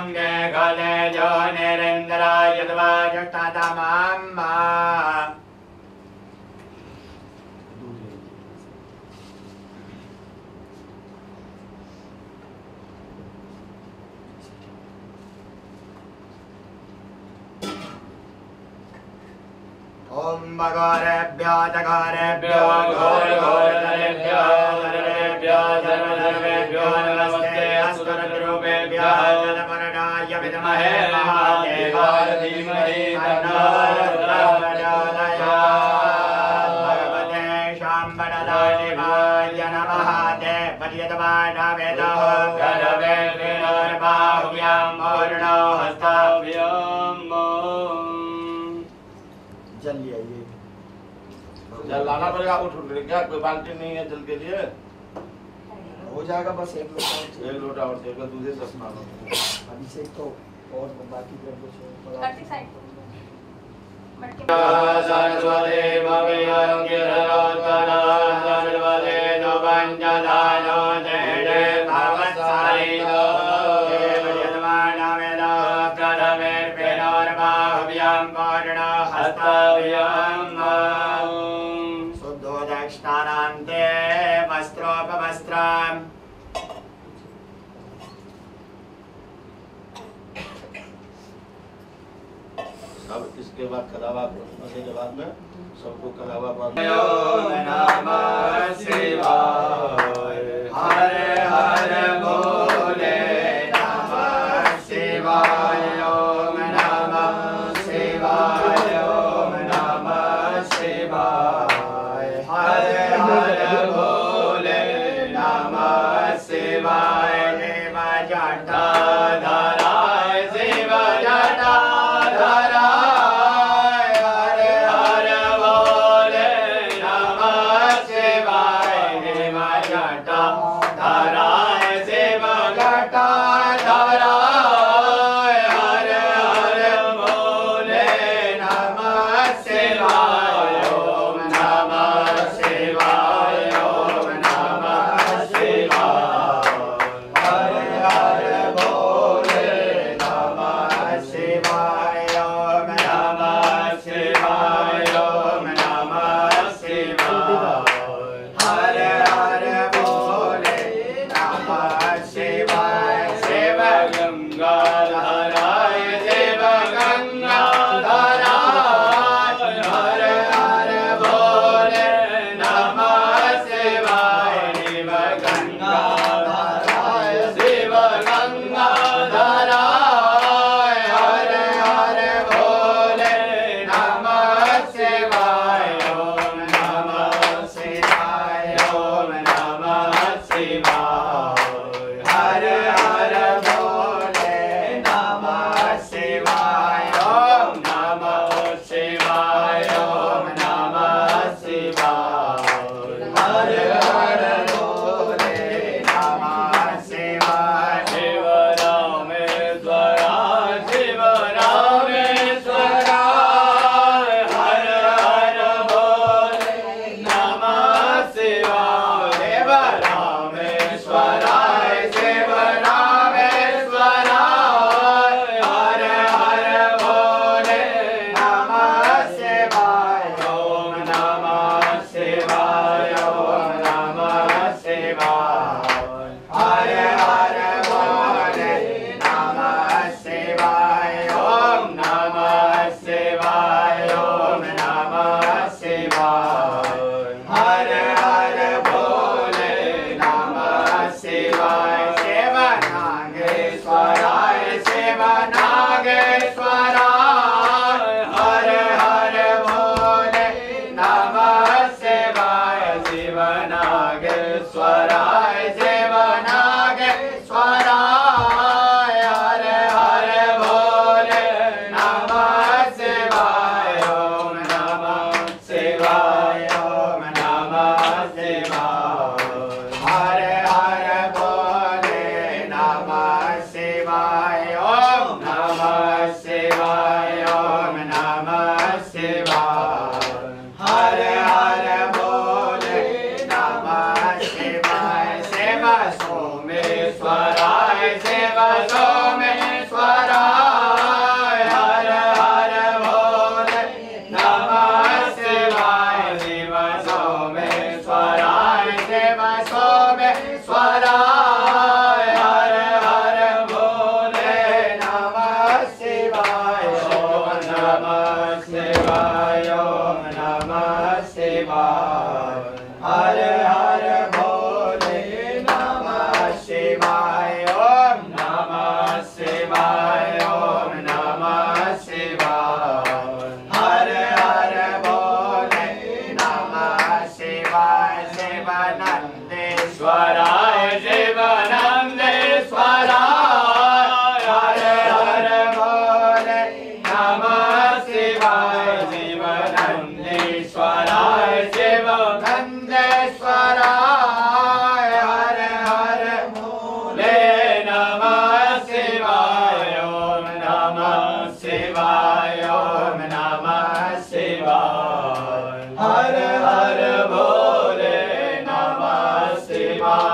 अपरणं गले जो निरेन्द्राय द्वाजतमाम् ॐ भगवरेभ्यो तकारेभ्यो घोरघोरतरेभ्यो धरेभ्यो धर्मधर्मेभ्यो जल ले आइए जल लाना पड़ेगा उठ उठ क्या? कोई बाल्टी नहीं है जल के लिए? हो जाएगा बस एक लोटा एक लोटा और चाहिए दूसरे चश्मा लो। अभिषेक तो और बाकी द्रव्य कुछ सरस्वती भवियोगिरोत्तरा अब इसके बाद कलावा होने के बाद में सबको कलावा शिवाय। हरे हरे भोले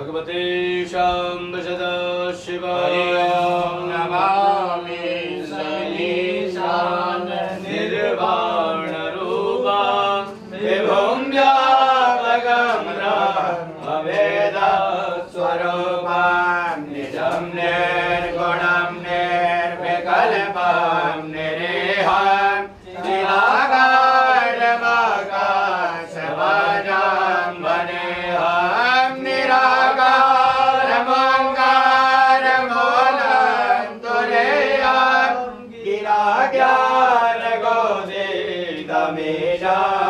भगवती शाम्बद शिव्यां। नमामि विभुं शिव्यामगम्रा भवेद स्वरूपा नि Amida.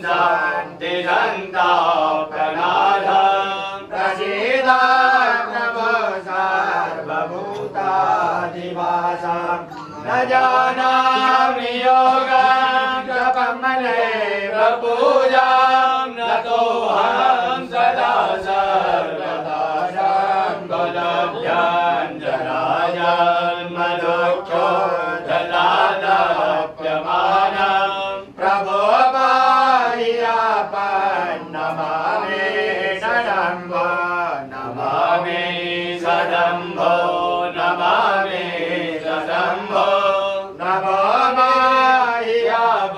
दिगन्ता प्रधान प्रसेदा प्रभो सर्बूता न जानामि योगे प्रभूजा न तु सदा सदा जराया